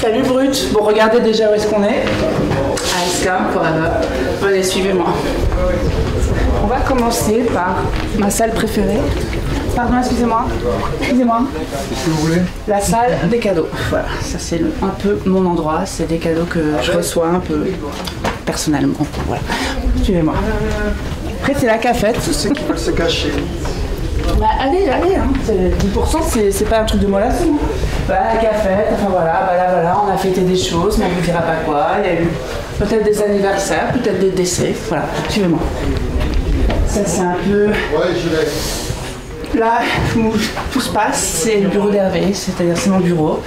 Salut Brut. Bon, regardez déjà où est-ce qu'on est. ASK, Forever. Allez, suivez-moi. On va commencer par ma salle préférée. Pardon, excusez-moi. Excusez-moi. Vous voulez? La salle des cadeaux. Voilà, ça c'est un peu mon endroit. C'est des cadeaux que je reçois un peu personnellement. Voilà. Suivez-moi. Après, c'est la cafette. Ceux qui veulent se cacher. Bah, allez, allez, hein. C'est- 10% c'est, pas un truc de mollasson. Bah, la cafette, enfin voilà, fêté des choses, mais on ne vous dira pas quoi. Il y a eu peut-être des anniversaires, peut-être des décès. Voilà, suivez-moi. Ça, c'est un peu. Ouais, je l'ai. Là où tout se passe, c'est le bureau d'Hervé, c'est-à-dire c'est mon bureau.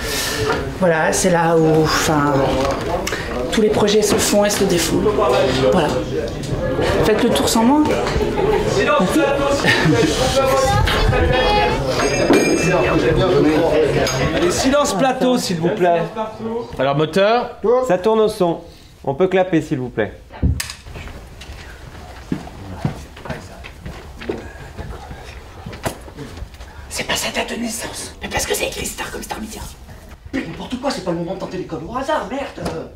Voilà, c'est là où enfin, tous les projets se font et se défont. Voilà. Faites le tour sans moi. Allez, silence plateau, s'il vous plaît. Alors, moteur. Ça tourne au son. On peut clapper s'il vous plaît. C'est pas sa date de naissance. Mais parce que c'est écrit Star comme Star Media. Mais n'importe quoi, c'est pas le moment de tenter l'école au hasard, merde.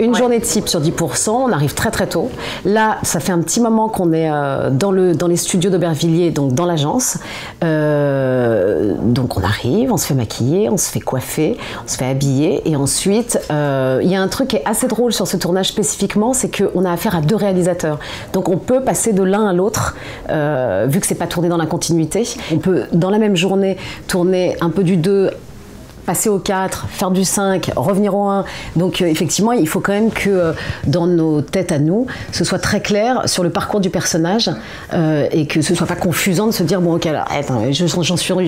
Une journée type sur 10%, on arrive très très tôt. Là, ça fait un petit moment qu'on est euh, dans, le, dans les studios d'Aubervilliers, donc dans l'agence. Euh, donc on arrive, on se fait maquiller, on se fait coiffer, on se fait habiller. Et ensuite, euh, il y a un truc qui est assez drôle sur ce tournage spécifiquement, c'est qu'on a affaire à deux réalisateurs. Donc on peut passer de l'un à l'autre, euh, vu que c'est pas tourné dans la continuité. On peut, dans la même journée, tourner un peu du 2 passer au 4, faire du 5, revenir au 1. Donc euh, effectivement, il faut quand même que euh, dans nos têtes à nous, ce soit très clair sur le parcours du personnage euh, et que ce soit pas confusant de se dire bon ok alors,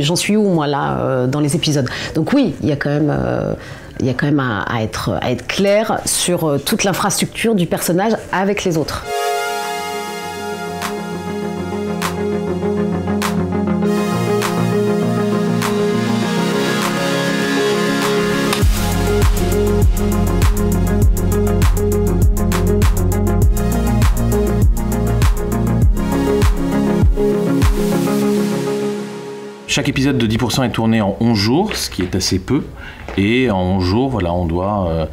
j'en suis où moi là dans les épisodes? Donc oui, il y a quand même il y a être, à être clair sur toute l'infrastructure du personnage avec les autres. Chaque épisode de 10% est tourné en 11 jours, ce qui est assez peu. Et en 11 jours, voilà, on doit euh,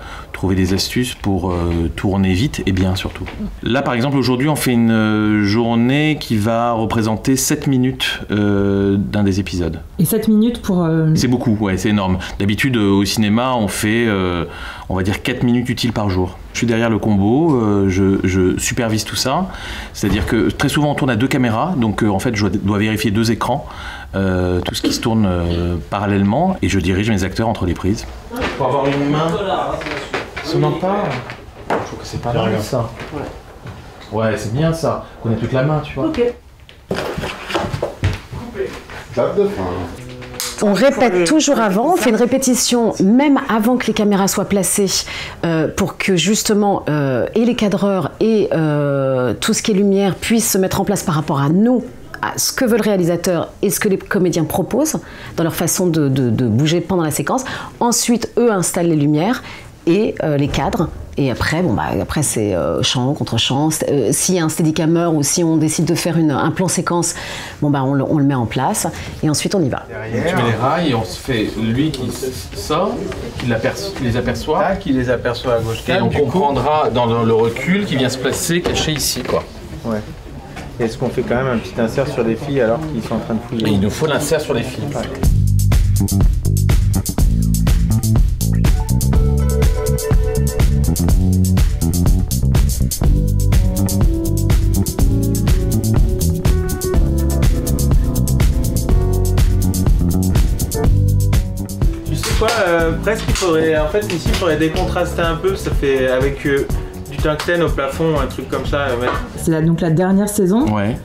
trouver des astuces pour euh, tourner vite et bien surtout. Là, par exemple, aujourd'hui, on fait une euh, journée qui va représenter 7 minutes euh, d'un des épisodes. Et 7 minutes pour. euh, C'est beaucoup, ouais, c'est énorme. D'habitude, au cinéma, on fait, euh, on va dire, 4 minutes utiles par jour. Je suis derrière le combo, euh, je, je supervise tout ça. C'est-à-dire que très souvent, on tourne à deux caméras, donc euh, en fait, je dois, vérifier deux écrans, euh, tout ce qui se tourne euh, parallèlement, et je dirige mes acteurs entre les prises. Pour avoir une main, si on en parle, je trouve que c'est pas mal ça. Ouais, c'est bien ça. On a toute la main, tu vois. Date de fin. On répète toujours avant, on fait une répétition même avant que les caméras soient placées euh, pour que justement euh, et les cadreurs et euh, tout ce qui est lumière puissent se mettre en place par rapport à nous à ce que veut le réalisateur et ce que les comédiens proposent dans leur façon de, de- de bouger pendant la séquence. Ensuite, eux installent les lumières et euh, les cadres. Et après, bon bah après c'est euh, champ contre champ. Euh, a un steadicammer ou si on décide de faire une- un plan séquence, bon bah on le, on le met en place et ensuite on y va. Tu mets les rails et on se fait lui qui sort, qui, les aperçoit. qui les aperçoit à gauche. Et on comprendra dans le, le recul qui vient se placer caché ici quoi. Ouais. Est-ce qu'on fait quand même un petit insert sur des filles alors qu'ils sont en train de fouiller? Il nous faut l'insert sur les filles. Quoi euh, Presque il faudrait. En fait, ici, il faudrait décontraster un peu. Ça fait avec euh, du tungstène au plafond, un truc comme ça. C'est la- donc la dernière saison. Ouais.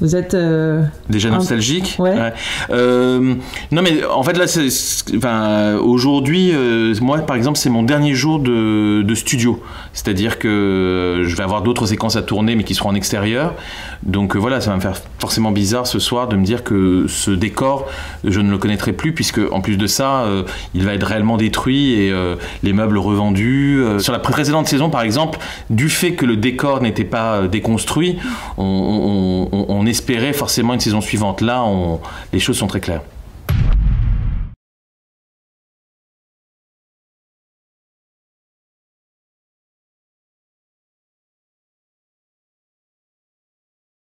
Vous êtes. euh, Déjà Un- nostalgique Ouais. Euh, non mais en fait là, c'est- c'est- enfin, aujourd'hui, euh, moi par exemple, c'est mon dernier jour de, de studio. C'est-à-dire que je vais avoir d'autres séquences à tourner, mais qui seront en extérieur. Donc voilà, ça va me faire forcément bizarre ce soir de me dire que ce décor, je ne le connaîtrai plus, puisque en plus de ça, il va être réellement détruit et les meubles revendus. Sur la précédente saison, par exemple, du fait que le décor n'était pas déconstruit, on, on- on- on espérait forcément une saison suivante. Là, on- les choses sont très claires.